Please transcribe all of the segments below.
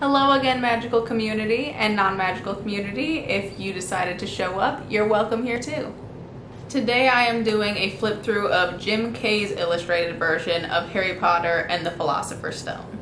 Hello again, magical community and non-magical community. If you decided to show up, you're welcome here too. Today I am doing a flip through of Jim Kay's illustrated version of Harry Potter and the Philosopher's Stone,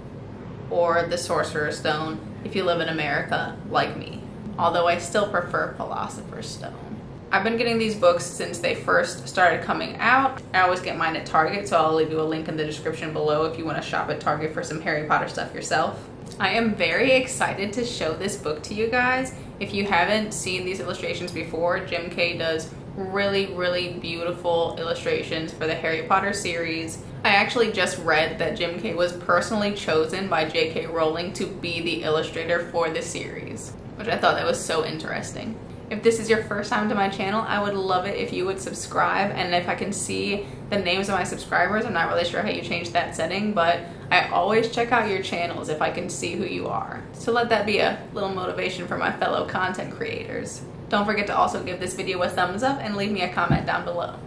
or the Sorcerer's Stone if you live in America like me, although I still prefer Philosopher's Stone. I've been getting these books since they first started coming out. I always get mine at Target, so I'll leave you a link in the description below if you want to shop at Target for some Harry Potter stuff yourself. I am very excited to show this book to you guys. If you haven't seen these illustrations before, Jim Kay does really, really beautiful illustrations for the Harry Potter series. I actually just read that Jim Kay was personally chosen by J.K. Rowling to be the illustrator for the series, which I thought that was so interesting. If this is your first time to my channel, I would love it if you would subscribe and if I can see the names of my subscribers, I'm not really sure how you change that setting, but I always check out your channels if I can see who you are. So let that be a little motivation for my fellow content creators. Don't forget to also give this video a thumbs up and leave me a comment down below.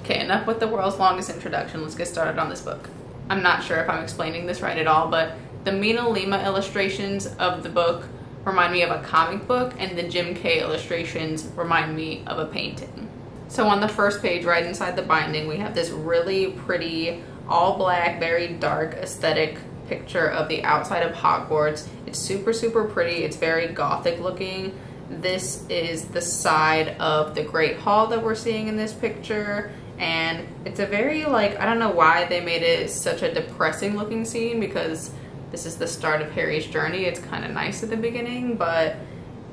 Okay, enough with the world's longest introduction. Let's get started on this book. I'm not sure if I'm explaining this right at all, but the MinaLima illustrations of the book remind me of a comic book and the Jim Kay illustrations remind me of a painting. So on the first page, right inside the binding, we have this really pretty, all black, very dark aesthetic picture of the outside of Hogwarts. It's super, super pretty. It's very gothic looking. This is the side of the Great Hall that we're seeing in this picture. And it's a very like, I don't know why they made it such a depressing looking scene because this is the start of Harry's journey. It's kind of nice at the beginning, but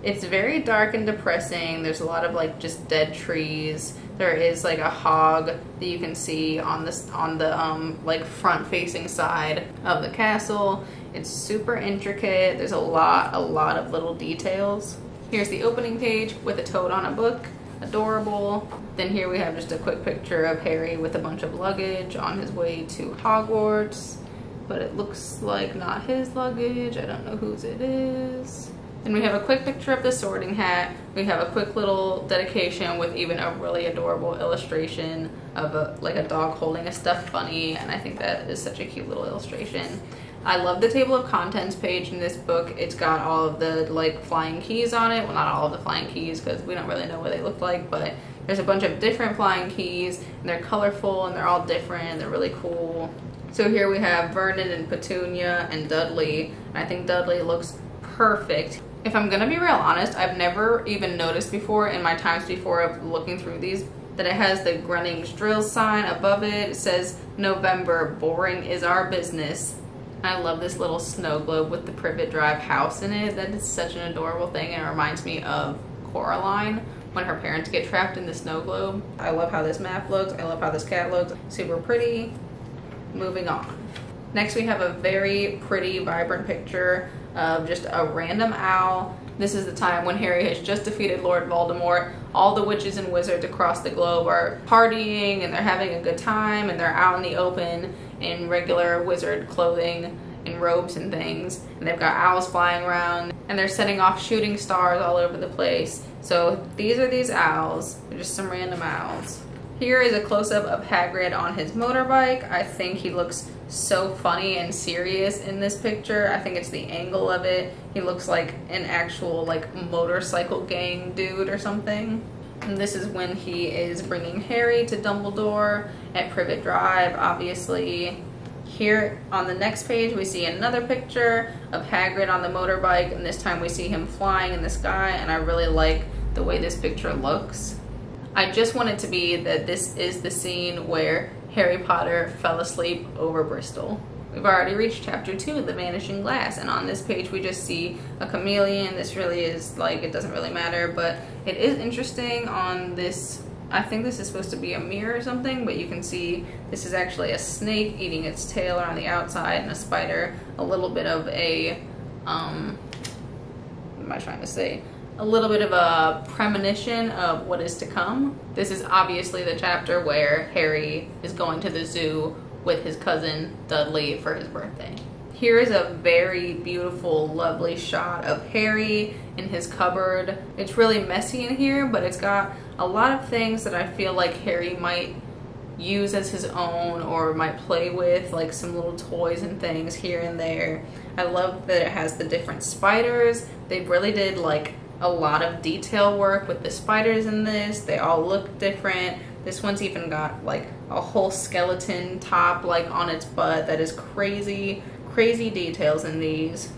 it's very dark and depressing. There's a lot of like just dead trees. There is like a hog that you can see on this on the um like front facing side of the castle. It's super intricate. There's a lot a lot of little details. Here's the opening page with a toad on a book. Adorable. Then here we have just a quick picture of Harry with a bunch of luggage on his way to Hogwarts but it looks like not his luggage. I don't know whose it is. And we have a quick picture of the sorting hat. We have a quick little dedication with even a really adorable illustration of a, like a dog holding a stuffed bunny. And I think that is such a cute little illustration. I love the table of contents page in this book. It's got all of the like flying keys on it. Well, not all of the flying keys because we don't really know what they look like, but there's a bunch of different flying keys and they're colorful and they're all different and they're really cool. So here we have Vernon and Petunia and Dudley. I think Dudley looks perfect. If I'm gonna be real honest, I've never even noticed before in my times before of looking through these that it has the Grunnings drill sign above it. It says November, boring is our business. I love this little snow globe with the Privet Drive house in it. That is such an adorable thing and it reminds me of Coraline when her parents get trapped in the snow globe. I love how this map looks. I love how this cat looks. Super pretty moving on. Next we have a very pretty, vibrant picture of just a random owl. This is the time when Harry has just defeated Lord Voldemort. All the witches and wizards across the globe are partying and they're having a good time and they're out in the open in regular wizard clothing and robes and things. And they've got owls flying around and they're setting off shooting stars all over the place. So these are these owls. They're just some random owls. Here is a close-up of Hagrid on his motorbike. I think he looks so funny and serious in this picture. I think it's the angle of it. He looks like an actual like motorcycle gang dude or something. And this is when he is bringing Harry to Dumbledore at Privet Drive, obviously. Here on the next page, we see another picture of Hagrid on the motorbike, and this time we see him flying in the sky, and I really like the way this picture looks. I just want it to be that this is the scene where Harry Potter fell asleep over Bristol. We've already reached chapter two, The Vanishing Glass, and on this page we just see a chameleon. This really is like, it doesn't really matter, but it is interesting on this, I think this is supposed to be a mirror or something, but you can see this is actually a snake eating its tail around the outside and a spider, a little bit of a, um, what am I trying to say? A little bit of a premonition of what is to come. This is obviously the chapter where Harry is going to the zoo with his cousin Dudley for his birthday. Here is a very beautiful, lovely shot of Harry in his cupboard. It's really messy in here, but it's got a lot of things that I feel like Harry might use as his own or might play with, like some little toys and things here and there. I love that it has the different spiders. They really did like a lot of detail work with the spiders in this. They all look different. This one's even got like a whole skeleton top like on its butt that is crazy, crazy details in these.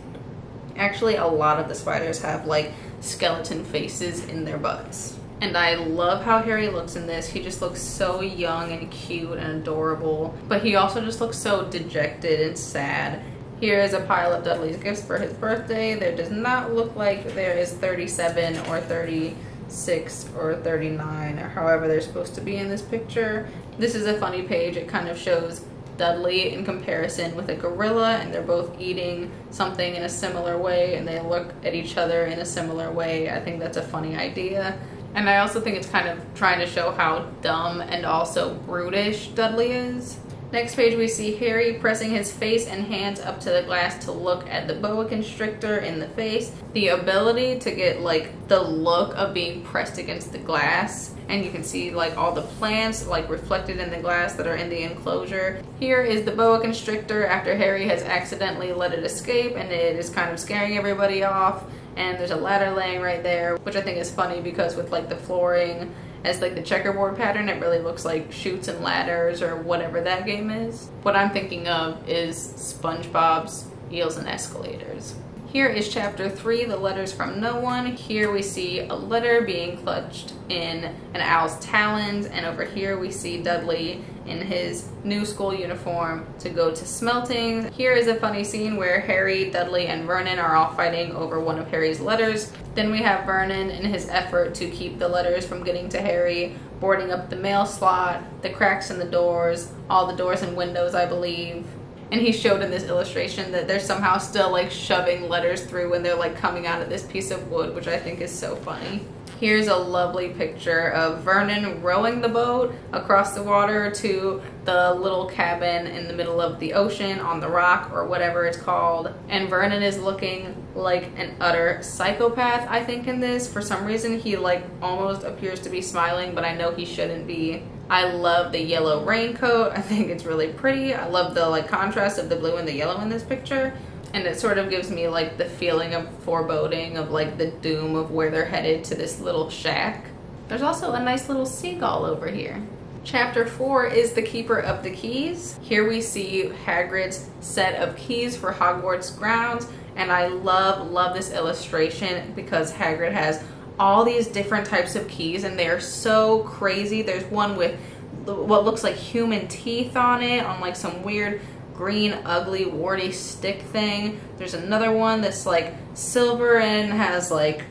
Actually, a lot of the spiders have like skeleton faces in their butts. And I love how Harry looks in this. He just looks so young and cute and adorable. But he also just looks so dejected and sad. Here is a pile of Dudley's gifts for his birthday. There does not look like there is 37 or 36 or 39 or however they're supposed to be in this picture. This is a funny page. It kind of shows Dudley in comparison with a gorilla and they're both eating something in a similar way and they look at each other in a similar way. I think that's a funny idea. And I also think it's kind of trying to show how dumb and also brutish Dudley is. Next page we see Harry pressing his face and hands up to the glass to look at the boa constrictor in the face. The ability to get like the look of being pressed against the glass and you can see like all the plants like reflected in the glass that are in the enclosure. Here is the boa constrictor after Harry has accidentally let it escape and it is kind of scaring everybody off and there's a ladder laying right there which I think is funny because with like the flooring as like the checkerboard pattern it really looks like Chutes and Ladders or whatever that game is. What I'm thinking of is SpongeBob's Eels and Escalators. Here is chapter three, the letters from no one. Here we see a letter being clutched in an owl's talons, and over here we see Dudley in his new school uniform to go to smelting. Here is a funny scene where Harry, Dudley, and Vernon are all fighting over one of Harry's letters. Then we have Vernon in his effort to keep the letters from getting to Harry, boarding up the mail slot, the cracks in the doors, all the doors and windows, I believe and he showed in this illustration that they're somehow still like shoving letters through when they're like coming out of this piece of wood, which I think is so funny. Here's a lovely picture of Vernon rowing the boat across the water to the little cabin in the middle of the ocean on the rock or whatever it's called. And Vernon is looking like an utter psychopath, I think, in this. For some reason, he like almost appears to be smiling, but I know he shouldn't be. I love the yellow raincoat. I think it's really pretty. I love the like contrast of the blue and the yellow in this picture and it sort of gives me like the feeling of foreboding of like the doom of where they're headed to this little shack. There's also a nice little seagull over here. Chapter 4 is the Keeper of the Keys. Here we see Hagrid's set of keys for Hogwarts grounds and I love, love this illustration because Hagrid has all these different types of keys and they are so crazy. There's one with what looks like human teeth on it on like some weird green ugly warty stick thing. There's another one that's like silver and has like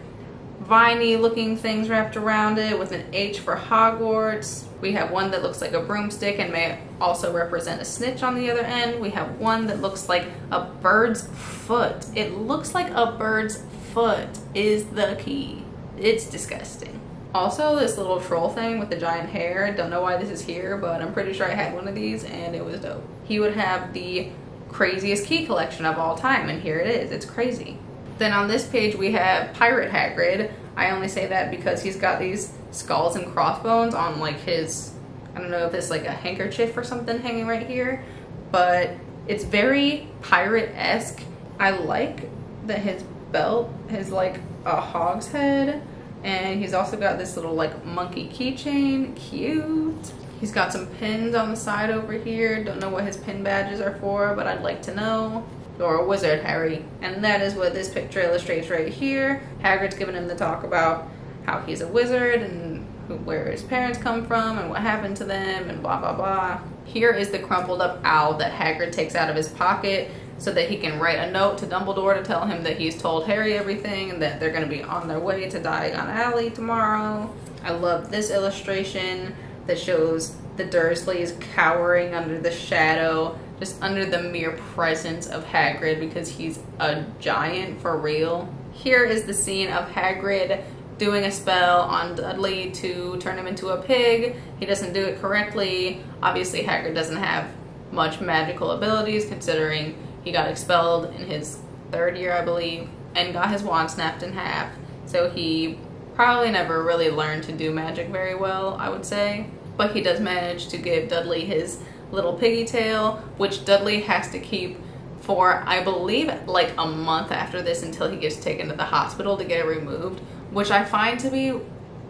viney looking things wrapped around it with an H for Hogwarts. We have one that looks like a broomstick and may also represent a snitch on the other end. We have one that looks like a bird's foot. It looks like a bird's foot is the key. It's disgusting. Also, this little troll thing with the giant hair. Don't know why this is here, but I'm pretty sure I had one of these and it was dope. He would have the craziest key collection of all time, and here it is. It's crazy. Then on this page we have Pirate Hagrid. I only say that because he's got these skulls and crossbones on like his, I don't know if it's like a handkerchief or something hanging right here, but it's very pirate-esque. I like that his belt is like a hog's head and he's also got this little like monkey keychain, cute. He's got some pins on the side over here. Don't know what his pin badges are for, but I'd like to know. You're a wizard, Harry. And that is what this picture illustrates right here. Hagrid's giving him the talk about how he's a wizard and where his parents come from and what happened to them and blah blah blah. Here is the crumpled up owl that Hagrid takes out of his pocket so that he can write a note to Dumbledore to tell him that he's told Harry everything and that they're going to be on their way to Diagon Alley tomorrow. I love this illustration that shows the Dursleys cowering under the shadow, just under the mere presence of Hagrid because he's a giant for real. Here is the scene of Hagrid doing a spell on Dudley to turn him into a pig. He doesn't do it correctly. Obviously, Hagrid doesn't have much magical abilities considering he got expelled in his third year, I believe, and got his wand snapped in half. So he probably never really learned to do magic very well, I would say. but he does manage to give Dudley his little piggy tail, which Dudley has to keep for, I believe, like a month after this until he gets taken to the hospital to get it removed, which I find to be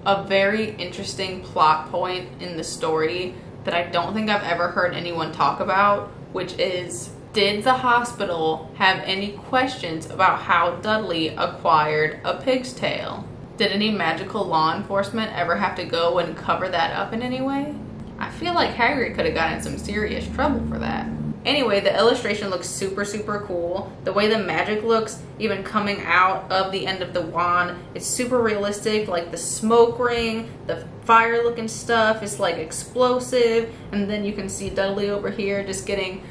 a very interesting plot point in the story that I don't think I've ever heard anyone talk about, which is did the hospital have any questions about how Dudley acquired a pig's tail? Did any magical law enforcement ever have to go and cover that up in any way? I feel like Hagrid could have gotten some serious trouble for that. Anyway, the illustration looks super, super cool. The way the magic looks, even coming out of the end of the wand, it's super realistic. Like the smoke ring, the fire looking stuff it's like explosive. And then you can see Dudley over here just getting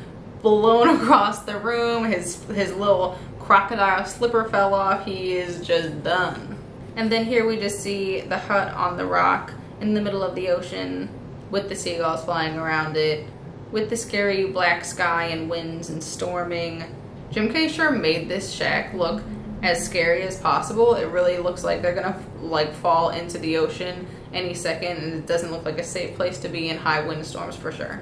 blown across the room. His, his little crocodile slipper fell off. He is just done. And then here we just see the hut on the rock in the middle of the ocean with the seagulls flying around it with the scary black sky and winds and storming. Jim Kay. sure made this shack look as scary as possible. It really looks like they're gonna like fall into the ocean any second and it doesn't look like a safe place to be in high windstorms for sure.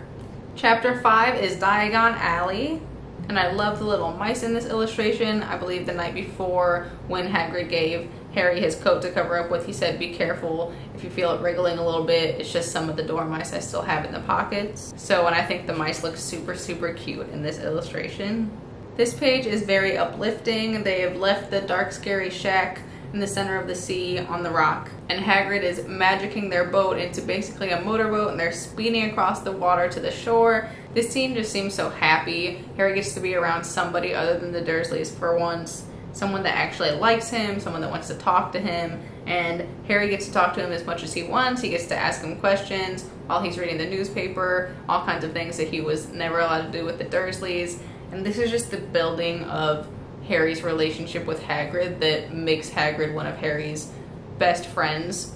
Chapter 5 is Diagon Alley and I love the little mice in this illustration. I believe the night before when Hagrid gave Harry his coat to cover up with, he said, be careful if you feel it wriggling a little bit. It's just some of the dormice I still have in the pockets. So, and I think the mice look super, super cute in this illustration. This page is very uplifting. They have left the dark, scary shack in the center of the sea on the rock. And Hagrid is magicking their boat into basically a motorboat and they're speeding across the water to the shore. This scene just seems so happy. Harry gets to be around somebody other than the Dursleys for once someone that actually likes him, someone that wants to talk to him, and Harry gets to talk to him as much as he wants. He gets to ask him questions while he's reading the newspaper, all kinds of things that he was never allowed to do with the Dursleys. And this is just the building of Harry's relationship with Hagrid that makes Hagrid one of Harry's best friends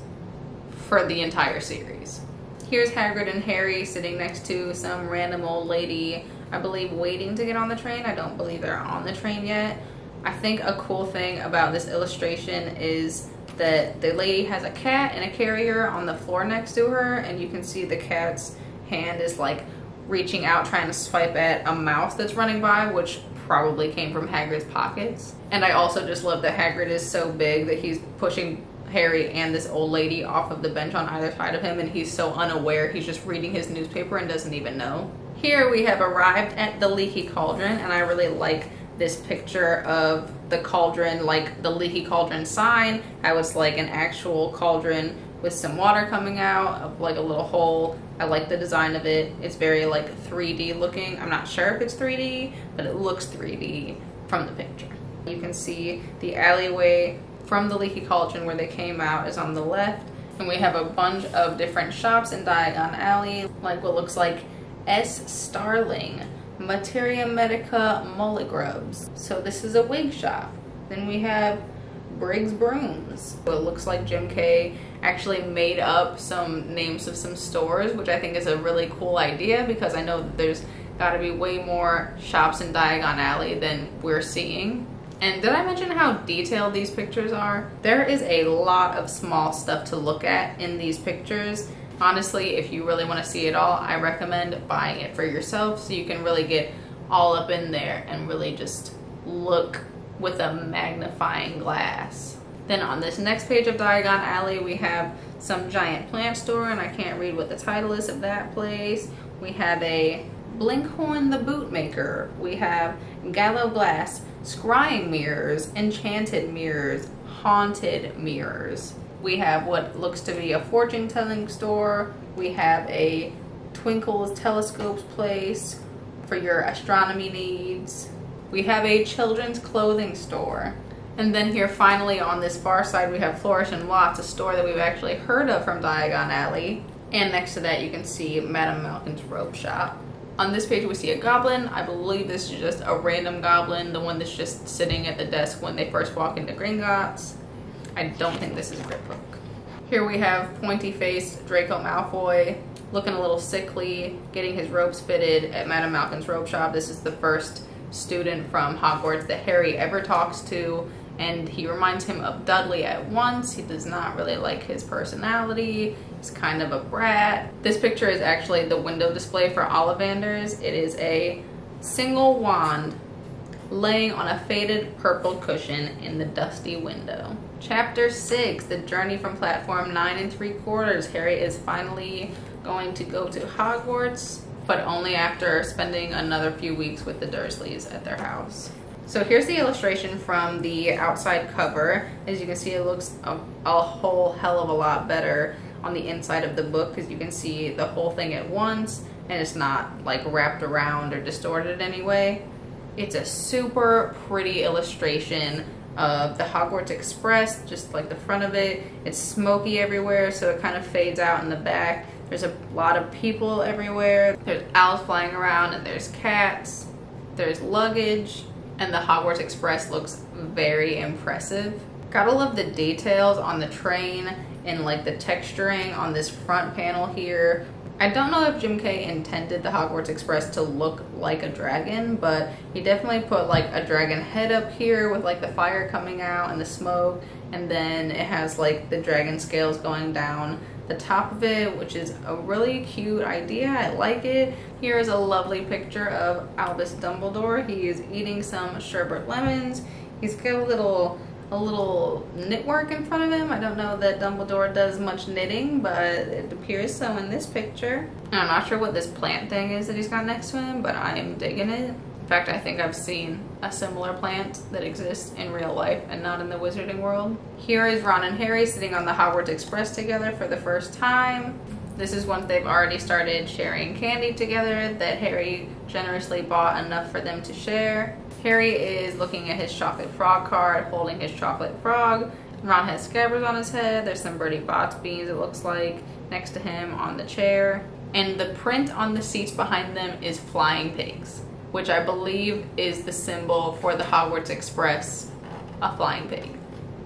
for the entire series. Here's Hagrid and Harry sitting next to some random old lady, I believe waiting to get on the train. I don't believe they're on the train yet. I think a cool thing about this illustration is that the lady has a cat and a carrier on the floor next to her and you can see the cat's hand is like reaching out trying to swipe at a mouse that's running by which probably came from Hagrid's pockets. And I also just love that Hagrid is so big that he's pushing Harry and this old lady off of the bench on either side of him and he's so unaware he's just reading his newspaper and doesn't even know. Here we have arrived at the Leaky Cauldron and I really like this picture of the cauldron, like the leaky cauldron sign. How it's like an actual cauldron with some water coming out of like a little hole. I like the design of it. It's very like 3D looking. I'm not sure if it's 3D, but it looks 3D from the picture. You can see the alleyway from the leaky cauldron where they came out is on the left. And we have a bunch of different shops in Diagon Alley, like what looks like S. Starling Materia Medica Mulligrubs. So this is a wig shop. Then we have Briggs Brooms. It looks like Jim Kay actually made up some names of some stores, which I think is a really cool idea because I know there's got to be way more shops in Diagon Alley than we're seeing. And did I mention how detailed these pictures are? There is a lot of small stuff to look at in these pictures honestly, if you really want to see it all, I recommend buying it for yourself so you can really get all up in there and really just look with a magnifying glass. Then on this next page of Diagon Alley, we have some giant plant store, and I can't read what the title is of that place. We have a Blinkhorn the Bootmaker. We have Gallo Glass, Scrying Mirrors, Enchanted Mirrors, Haunted Mirrors. We have what looks to be a fortune telling store. We have a Twinkle's Telescopes place for your astronomy needs. We have a children's clothing store. And then here finally on this far side we have Flourish and Blotts, a store that we've actually heard of from Diagon Alley. And next to that you can see Madame Malkin's robe shop. On this page we see a goblin. I believe this is just a random goblin, the one that's just sitting at the desk when they first walk into Gringotts. I don't think this is Griphook. Here we have pointy-faced Draco Malfoy looking a little sickly, getting his robes fitted at Madame Malkin's robe shop. This is the first student from Hogwarts that Harry ever talks to and he reminds him of Dudley at once. He does not really like his personality. He's kind of a brat. This picture is actually the window display for Ollivanders. It is a single wand laying on a faded purple cushion in the dusty window. Chapter 6, The Journey from Platform 9 and 3 quarters. Harry is finally going to go to Hogwarts, but only after spending another few weeks with the Dursleys at their house. So here's the illustration from the outside cover. As you can see, it looks a, a whole hell of a lot better on the inside of the book because you can see the whole thing at once and it's not like wrapped around or distorted anyway. It's a super pretty illustration of the Hogwarts Express, just like the front of it. It's smoky everywhere, so it kind of fades out in the back. There's a lot of people everywhere. There's owls flying around and there's cats. There's luggage and the Hogwarts Express looks very impressive. Gotta love the details on the train and like the texturing on this front panel here I don't know if Jim Kay intended the Hogwarts Express to look like a dragon, but he definitely put like a dragon head up here with like the fire coming out and the smoke, and then it has like the dragon scales going down the top of it, which is a really cute idea. I like it. Here is a lovely picture of Albus Dumbledore. He is eating some sherbet lemons. He's got a little a little knitwork in front of him. I don't know that Dumbledore does much knitting, but it appears so in this picture. I'm not sure what this plant thing is that he's got next to him, but I am digging it. In fact, I think I've seen a similar plant that exists in real life and not in the wizarding world. Here is Ron and Harry sitting on the Hogwarts Express together for the first time. This is once they've already started sharing candy together that Harry generously bought enough for them to share. Harry is looking at his chocolate frog card, holding his chocolate frog. Ron has scabbers on his head. There's some Bertie Bott's beans, it looks like, next to him on the chair. And the print on the seats behind them is flying pigs, which I believe is the symbol for the Hogwarts Express, a flying pig.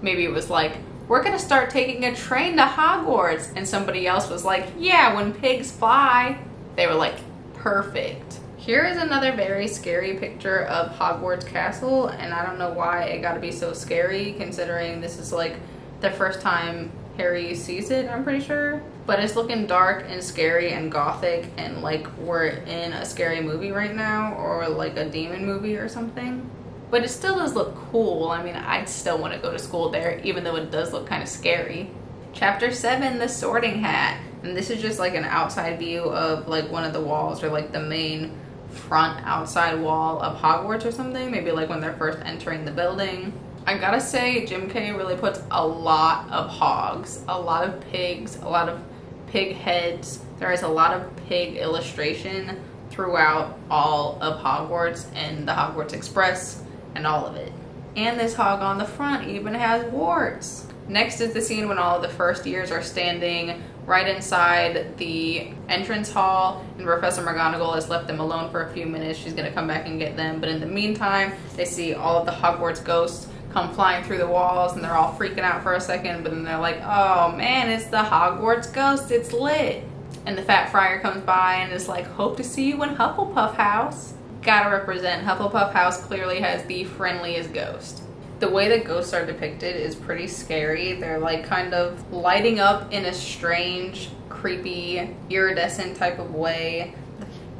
Maybe it was like, we're gonna start taking a train to Hogwarts. And somebody else was like, yeah, when pigs fly. They were like, perfect. Here is another very scary picture of Hogwarts Castle, and I don't know why it gotta be so scary considering this is like the first time Harry sees it, I'm pretty sure. But it's looking dark and scary and gothic and like we're in a scary movie right now or like a demon movie or something. But it still does look cool. I mean, I'd still want to go to school there even though it does look kind of scary. Chapter 7, The Sorting Hat. And this is just like an outside view of like one of the walls or like the main front outside wall of Hogwarts or something, maybe like when they're first entering the building. I gotta say, Jim Kay really puts a lot of hogs, a lot of pigs, a lot of pig heads. There is a lot of pig illustration throughout all of Hogwarts and the Hogwarts Express and all of it. And this hog on the front even has warts. Next is the scene when all of the first years are standing right inside the entrance hall and Professor McGonagall has left them alone for a few minutes. She's gonna come back and get them. But in the meantime, they see all of the Hogwarts ghosts come flying through the walls and they're all freaking out for a second, but then they're like, oh man, it's the Hogwarts ghost, it's lit. And the Fat Friar comes by and is like, hope to see you in Hufflepuff House. Gotta represent, Hufflepuff House clearly has the friendliest ghost the way that ghosts are depicted is pretty scary. They're like kind of lighting up in a strange, creepy, iridescent type of way.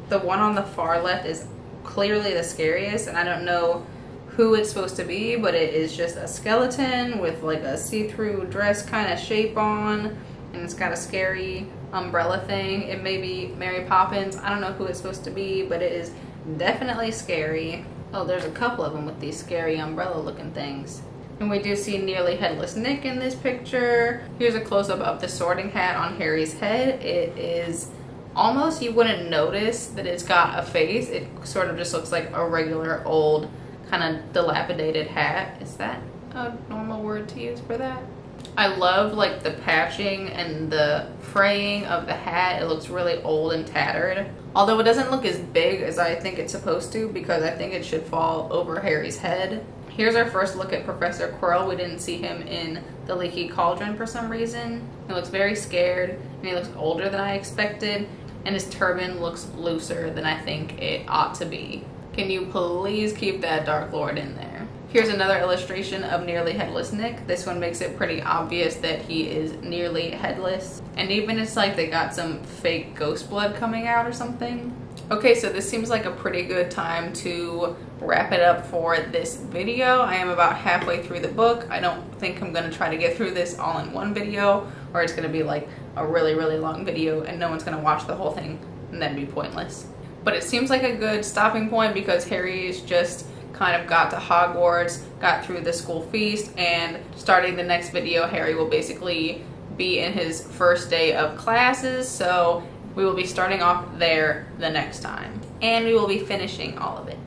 The one on the far left is clearly the scariest, and I don't know who it's supposed to be, but it is just a skeleton with like a see-through dress kind of shape on, and it's got a scary umbrella thing. It may be Mary Poppins. I don't know who it's supposed to be, but it is definitely scary. Oh, there's a couple of them with these scary umbrella looking things. And we do see nearly headless Nick in this picture. Here's a close-up of the sorting hat on Harry's head. It is almost, you wouldn't notice that it's got a face. It sort of just looks like a regular old kind of dilapidated hat. Is that a normal word to use for that? I love like the patching and the fraying of the hat. It looks really old and tattered. Although it doesn't look as big as I think it's supposed to because I think it should fall over Harry's head. Here's our first look at Professor Quirrell. We didn't see him in the Leaky Cauldron for some reason. He looks very scared and he looks older than I expected and his turban looks looser than I think it ought to be. Can you please keep that Dark Lord in there? Here's another illustration of Nearly Headless Nick. This one makes it pretty obvious that he is nearly headless. And even it's like they got some fake ghost blood coming out or something. Okay, so this seems like a pretty good time to wrap it up for this video. I am about halfway through the book. I don't think I'm gonna try to get through this all in one video or it's gonna be like a really, really long video and no one's gonna watch the whole thing and then be pointless. But it seems like a good stopping point because Harry is just kind of got to Hogwarts, got through the school feast, and starting the next video, Harry will basically be in his first day of classes, so we will be starting off there the next time. And we will be finishing all of it.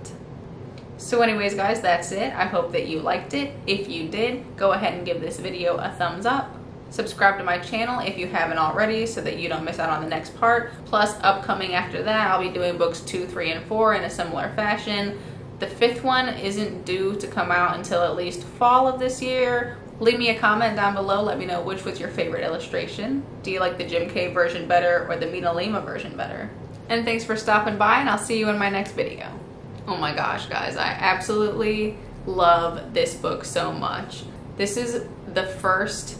So anyways guys, that's it. I hope that you liked it. If you did, go ahead and give this video a thumbs up. Subscribe to my channel if you haven't already so that you don't miss out on the next part. Plus, upcoming after that, I'll be doing books 2, 3, and 4 in a similar fashion. The fifth one isn't due to come out until at least fall of this year. Leave me a comment down below. Let me know which was your favorite illustration. Do you like the Jim Kay version better or the MinaLima version better? And thanks for stopping by and I'll see you in my next video. Oh my gosh, guys, I absolutely love this book so much. This is the first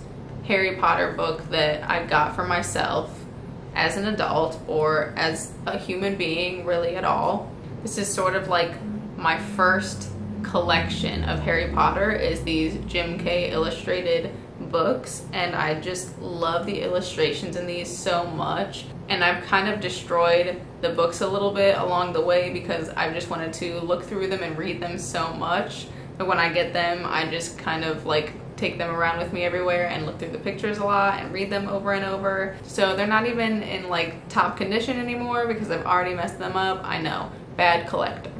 Harry Potter book that I got for myself as an adult or as a human being really at all. This is sort of like my first collection of Harry Potter is these Jim Kay illustrated books and I just love the illustrations in these so much and I've kind of destroyed the books a little bit along the way because I just wanted to look through them and read them so much but when I get them I just kind of like take them around with me everywhere and look through the pictures a lot and read them over and over. So they're not even in like top condition anymore because I've already messed them up. I know. Bad collector